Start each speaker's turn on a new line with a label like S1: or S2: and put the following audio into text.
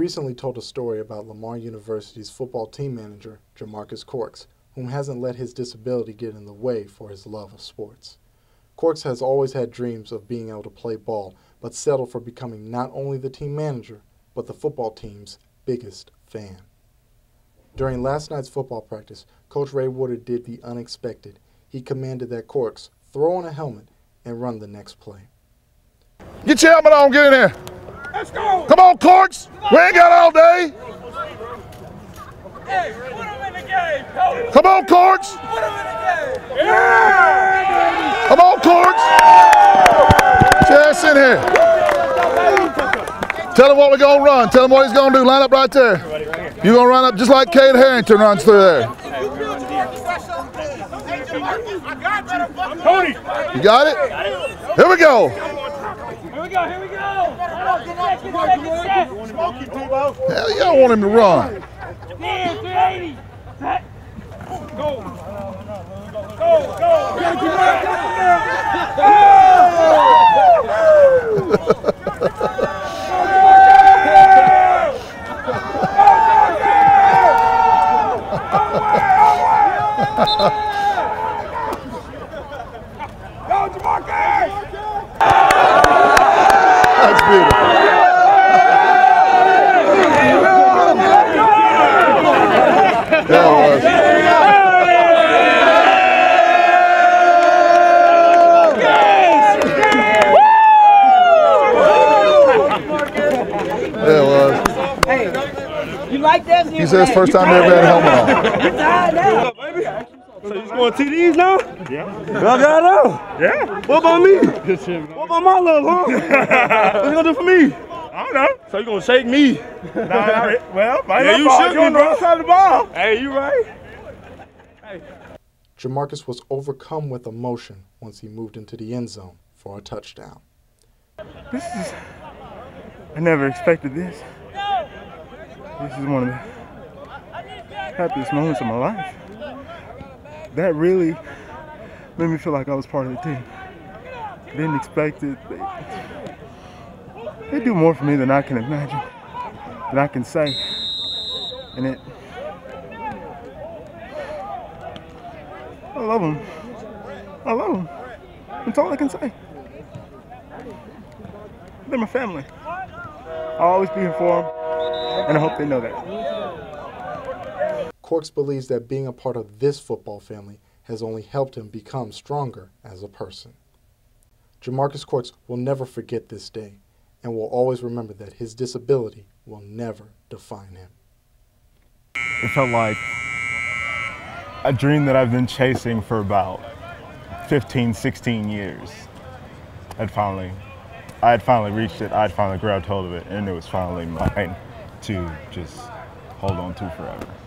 S1: recently told a story about Lamar University's football team manager, Jamarcus Corks, whom hasn't let his disability get in the way for his love of sports. Corks has always had dreams of being able to play ball, but settled for becoming not only the team manager, but the football team's biggest fan. During last night's football practice, Coach Ray Woodard did the unexpected. He commanded that Corks throw on a helmet and run the next play.
S2: Get your helmet on, get in there.
S3: Let's go.
S2: Come on, Corks. We ain't got all day.
S3: Hey, put him in the game, Cody.
S2: Come on, Corks.
S3: Put him in the game. Yeah.
S2: Come on, Corks. Just in here. Tell him what we're going to run. Tell him what he's going to do. Line up right there. You're going to run up just like Cade Harrington runs through there.
S3: Cody.
S2: You got it? Here we go.
S3: Here we go. Here we go.
S2: Hell, y'all want him to run.
S3: Yeah, 380. Set. Go. Go, go. Go, Jamarcus!
S2: That's beautiful. That was. That was.
S4: You like that?
S2: He says first time he ever had a helmet on.
S4: You tired now?
S5: So you scoring TDs now? Yeah. Y'all got out.
S6: Yeah.
S5: What about me?
S6: Good shit, man.
S5: What about my love, huh? what you gonna do for me?
S6: I don't know.
S5: So you gonna shake me?
S6: Nah, not re- well, might
S5: Yeah,
S6: not
S5: you
S6: ball.
S5: shook
S6: You on the
S5: bro.
S6: wrong side of the ball.
S5: Hey, you right? Hey.
S1: Jamarcus was overcome with emotion once he moved into the end zone for a touchdown.
S6: This is. I never expected this. This is one of the happiest moments of my life. That really made me feel like I was part of the team. Didn't expect it. They, they do more for me than I can imagine, than I can say. And it. I love them. I love them. That's all I can say. They're my family. I'll always be here for them, and I hope they know that.
S1: Corks believes that being a part of this football family has only helped him become stronger as a person. Jamarcus Corks will never forget this day and will always remember that his disability will never define him.
S7: it felt like a dream that I've been chasing for about 15, 16 years. Had finally, I had finally reached it. I'd finally grabbed hold of it, and it was finally mine to just hold on to forever.